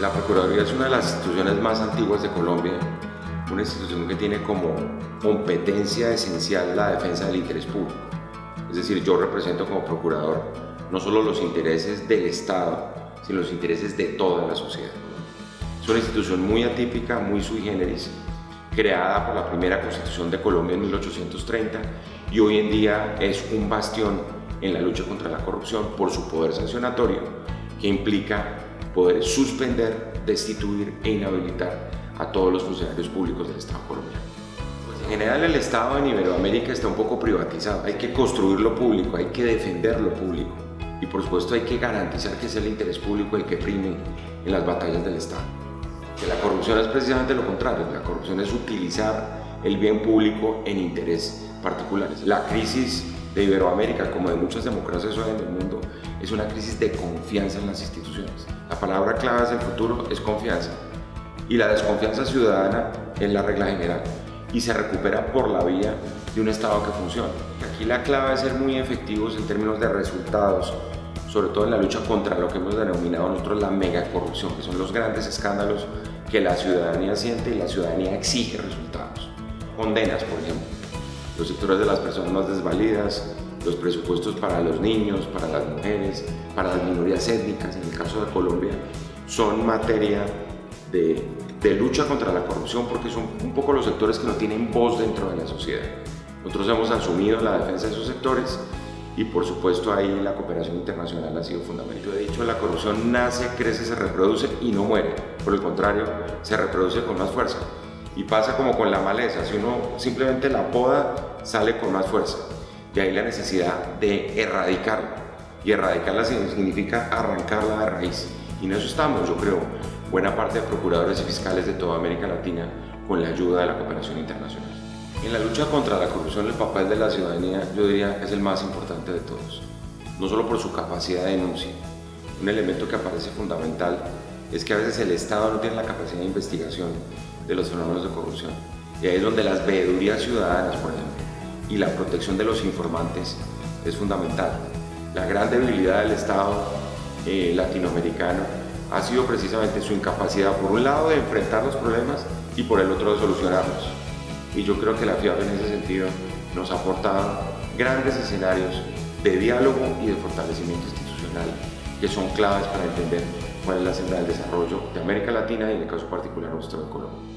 La Procuraduría es una de las instituciones más antiguas de Colombia, una institución que tiene como competencia esencial la defensa del interés público. Es decir, yo represento como procurador no solo los intereses del Estado, sino los intereses de toda la sociedad. Es una institución muy atípica, muy sui generis, creada por la primera constitución de Colombia en 1830 y hoy en día es un bastión en la lucha contra la corrupción por su poder sancionatorio que implica poder suspender, destituir e inhabilitar a todos los funcionarios públicos del Estado colombiano. Pues en general el Estado en Iberoamérica está un poco privatizado, hay que construir lo público, hay que defender lo público y por supuesto hay que garantizar que sea el interés público el que prime en las batallas del Estado. Que la corrupción es precisamente lo contrario, la corrupción es utilizar el bien público en interés particulares. La crisis de Iberoamérica, como de muchas democracias hoy en el mundo, es una crisis de confianza en las instituciones. La palabra clave del futuro es confianza. Y la desconfianza ciudadana es la regla general. Y se recupera por la vía de un Estado que funcione. Aquí la clave es ser muy efectivos en términos de resultados, sobre todo en la lucha contra lo que hemos denominado nosotros la mega corrupción, que son los grandes escándalos que la ciudadanía siente y la ciudadanía exige resultados. Condenas, por ejemplo los sectores de las personas más desvalidas, los presupuestos para los niños, para las mujeres, para las minorías étnicas, en el caso de Colombia, son materia de, de, lucha contra la corrupción porque son un poco los sectores que no tienen voz dentro de la sociedad. Nosotros hemos asumido la defensa de esos sectores y por supuesto ahí la cooperación internacional ha sido fundamental. Yo he dicho, la corrupción nace, crece, se reproduce y no muere. Por el contrario, se reproduce con más fuerza. Y pasa como con la maleza, si uno simplemente la poda, sale con más fuerza. De ahí la necesidad de erradicarla. Y erradicarla significa arrancarla de raíz. Y en eso estamos, yo creo, buena parte de procuradores y fiscales de toda América Latina con la ayuda de la cooperación internacional. En la lucha contra la corrupción, el papel de la ciudadanía, yo diría, es el más importante de todos. No solo por su capacidad de denuncia. Un elemento que aparece fundamental es que a veces el Estado no tiene la capacidad de investigación de los fenómenos de corrupción. Y ahí es donde las veedurías ciudadanas, por ejemplo, y la protección de los informantes es fundamental. La gran debilidad del Estado eh, latinoamericano ha sido precisamente su incapacidad, por un lado, de enfrentar los problemas y por el otro, de solucionarlos. Y yo creo que la FIAP en ese sentido nos ha aportado grandes escenarios de diálogo y de fortalecimiento institucional que son claves para entender cuál es la senda del desarrollo de América Latina y en el caso particular nuestro de Colombia.